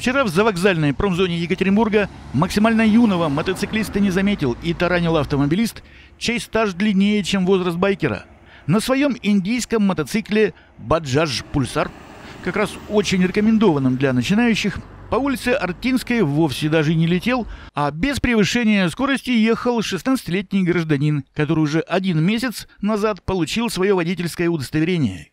Вчера в завокзальной промзоне Екатеринбурга максимально юного мотоциклиста не заметил и таранил автомобилист, чей стаж длиннее, чем возраст байкера. На своем индийском мотоцикле «Баджаж Пульсар», как раз очень рекомендованном для начинающих, по улице Артинской вовсе даже не летел, а без превышения скорости ехал 16-летний гражданин, который уже один месяц назад получил свое водительское удостоверение.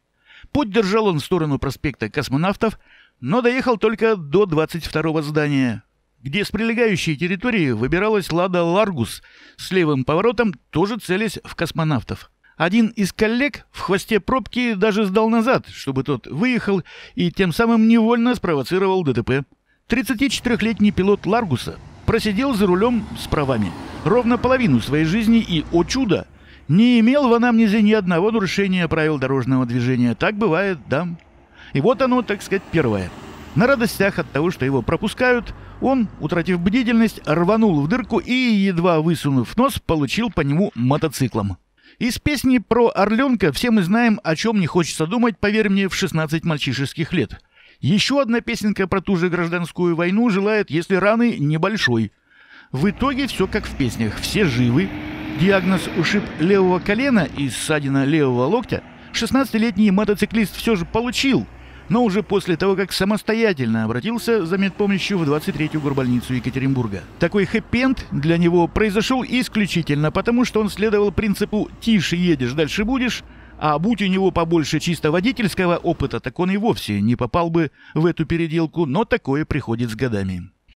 Путь держал он в сторону проспекта Космонавтов, но доехал только до 22-го здания, где с прилегающей территории выбиралась «Лада Ларгус» с левым поворотом, тоже целясь в космонавтов. Один из коллег в хвосте пробки даже сдал назад, чтобы тот выехал и тем самым невольно спровоцировал ДТП. 34-летний пилот Ларгуса просидел за рулем с правами ровно половину своей жизни и, о чудо, не имел в анамнезе ни одного нарушения правил дорожного движения. Так бывает, да. И вот оно, так сказать, первое. На радостях от того, что его пропускают, он, утратив бдительность, рванул в дырку и, едва высунув нос, получил по нему мотоциклом. Из песни про Орленка все мы знаем, о чем не хочется думать, поверь мне, в 16 мальчишеских лет. Еще одна песенка про ту же гражданскую войну желает, если раны небольшой. В итоге все как в песнях. Все живы. Диагноз ушиб левого колена и ссадина левого локтя 16-летний мотоциклист все же получил, но уже после того, как самостоятельно обратился за медпомощью в 23-ю горбольницу Екатеринбурга. Такой хэппи для него произошел исключительно потому, что он следовал принципу «тише едешь, дальше будешь», а будь у него побольше чисто водительского опыта, так он и вовсе не попал бы в эту переделку, но такое приходит с годами.